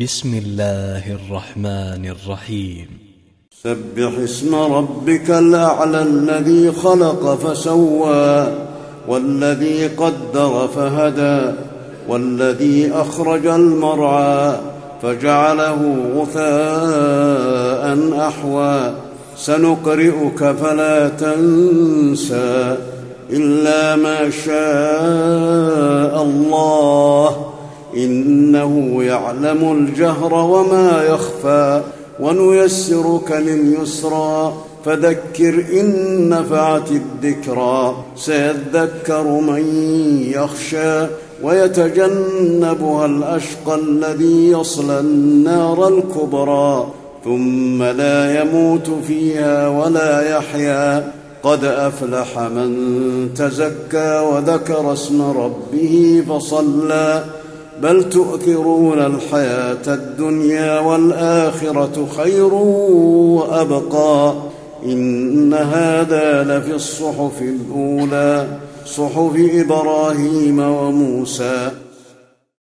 بسم الله الرحمن الرحيم. سبح اسم ربك الأعلى الذي خلق فسوى والذي قدر فهدى والذي أخرج المرعى فجعله غثاء أحوى. سنقرئك فلا تنسى إلا ما شاء الله. إنه يعلم الجهر وما يخفى ونيسرك لليسرى فذكر إن نفعت الذكرى سيذكر من يخشى ويتجنبها الأشقى الذي يصلى النار الكبرى ثم لا يموت فيها ولا يحيا قد أفلح من تزكى وذكر اسم ربه فصلى بل تؤثرون الحياة الدنيا والآخرة خير وأبقى. إن هذا لفي الصحف الأولى صحف إبراهيم وموسى.